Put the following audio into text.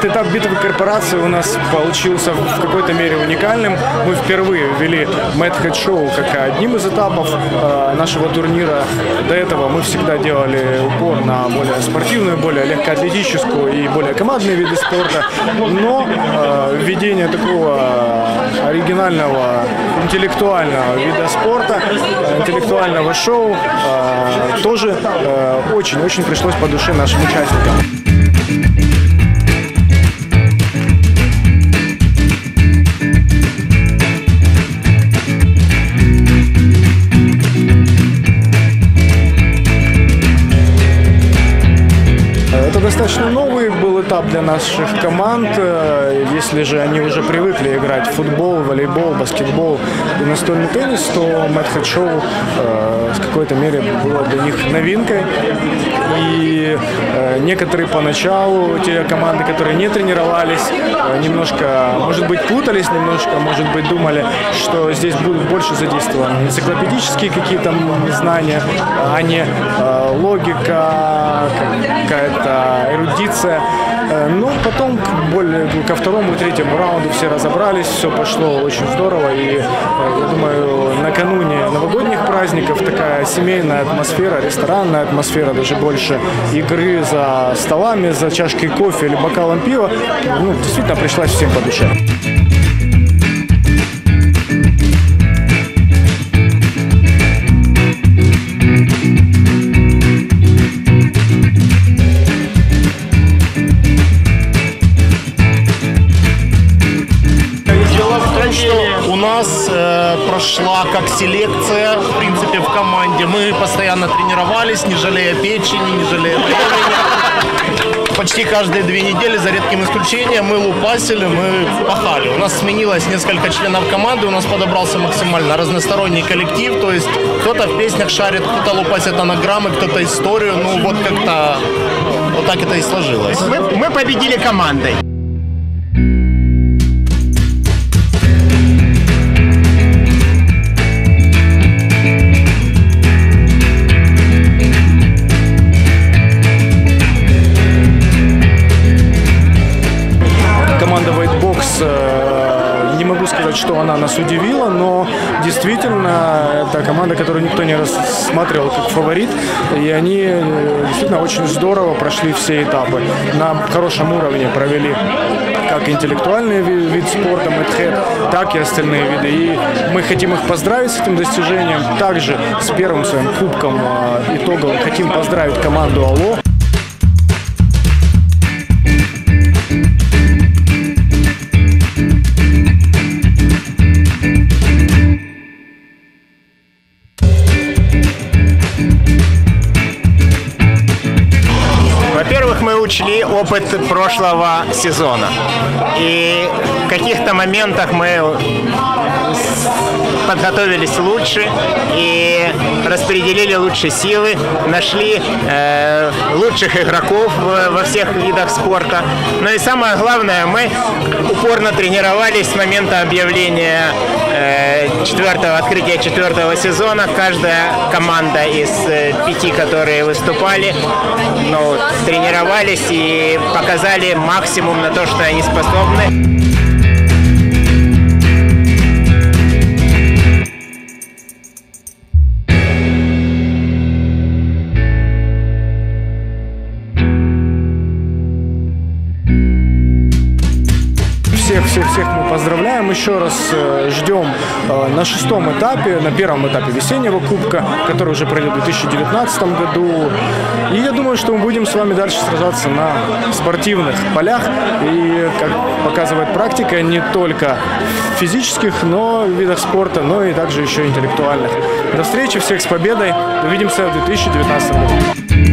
Пятый этап битвы корпорации у нас получился в какой-то мере уникальным. Мы впервые ввели Mad Head Show как одним из этапов э, нашего турнира. До этого мы всегда делали упор на более спортивную, более легкоатлетическую и более командные виды спорта. Но э, введение такого оригинального, интеллектуального вида спорта, интеллектуального шоу э, тоже очень-очень пришлось по душе нашим участникам. Достаточно новый был этап для наших команд. Э, если же они уже привыкли играть в футбол, волейбол, баскетбол и настольный теннис, то Мэтт Шоу э, в какой-то мере было для них новинкой. И э, некоторые поначалу, те команды, которые не тренировались, немножко, может быть, путались немножко, может быть, думали, что здесь будут больше задействованы энциклопедические какие-то знания, а не логика, какая-то эрудиция. Э, но потом более, ко второму третьему раунду все разобрались, все пошло очень здорово. И э, я думаю, накануне новогодних праздников такая семейная атмосфера, ресторанная атмосфера, даже больше игры за столами, за чашкой кофе или бокалом пива, ну, действительно пришлась всем по душе. Нас э, прошла как селекция, в принципе, в команде. Мы постоянно тренировались, не жалея печени, не жалея времени. Почти каждые две недели, за редким исключением, мы лупасили, мы пахали. У нас сменилось несколько членов команды, у нас подобрался максимально разносторонний коллектив, то есть кто-то в песнях шарит, кто-то лупасит анаграммы, кто-то историю, ну вот как-то вот так это и сложилось. Мы, мы победили командой. Она нас удивила, но действительно это команда, которую никто не рассматривал как фаворит, и они э, действительно очень здорово прошли все этапы. На хорошем уровне провели как интеллектуальный вид спорта, мэтхэт, так и остальные виды. И мы хотим их поздравить с этим достижением. Также с первым своим кубком э, итоговым хотим поздравить команду АЛО. Учли опыт прошлого сезона. И в каких-то моментах мы подготовились лучше и распределили лучше силы, нашли э, лучших игроков во всех видах спорта. Но и самое главное, мы упорно тренировались с момента объявления э, четвертого открытия четвертого сезона. Каждая команда из э, пяти, которые выступали, ну, тренировались и показали максимум на то, что они способны. Всех-всех-всех мы поздравляем. Еще раз э, ждем э, на шестом этапе, на первом этапе весеннего кубка, который уже пройдет в 2019 году. И я думаю, что мы будем с вами дальше сражаться на спортивных полях. И, как показывает практика, не только физических, но видах спорта, но и также еще интеллектуальных. До встречи, всех с победой. Увидимся в 2019 году.